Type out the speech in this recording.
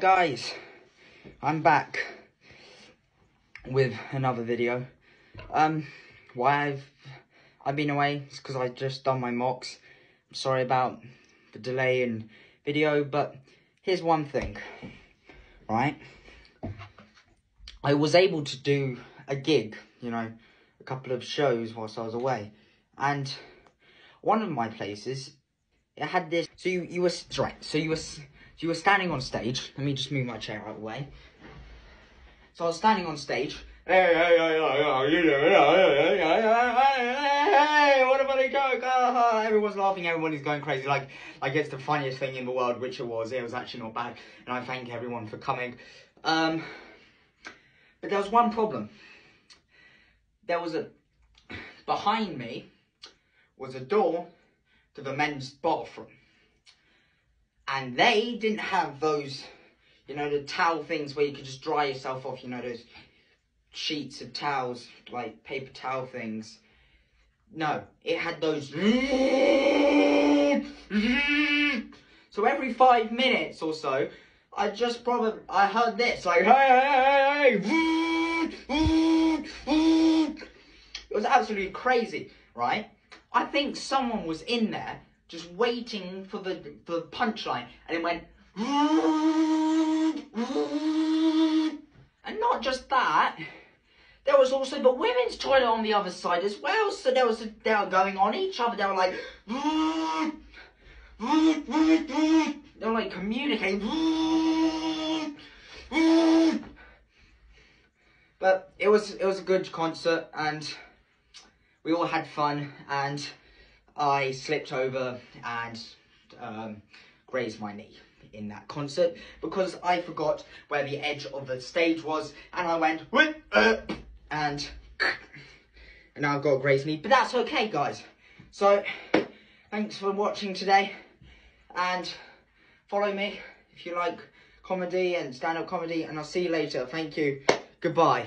guys i'm back with another video. Um why i've i've been away it's because i just done my mocks. I'm sorry about the delay in video but here's one thing right? I was able to do a gig you know a couple of shows whilst i was away. And one of my places it had this so you you were right so you were so you were standing on stage. Let me just move my chair out of the way. So I was standing on stage. Hey, what a funny joke! Everyone's laughing, everyone is going crazy. Like, like it's the funniest thing in the world, which it was. It was actually not bad, and I thank everyone for coming. Um, but there was one problem. There was a behind me was a door to the men's bathroom and they didn't have those, you know, the towel things where you could just dry yourself off, you know, those sheets of towels, like paper towel things. No, it had those. So every five minutes or so, I just probably I heard this like hey, hey, hey. It was absolutely crazy, right? I think someone was in there just waiting for the the punchline, and it went. And not just that, there was also the women's toilet on the other side as well. So there was a, they were going on each other. They were like. They were like communicating. But it was it was a good concert and we all had fun and I slipped over and um, grazed my knee in that concert because I forgot where the edge of the stage was and I went uh, and and now I've got a grazed knee but that's okay guys. So thanks for watching today and follow me if you like comedy and stand-up comedy and I'll see you later. Thank you. Goodbye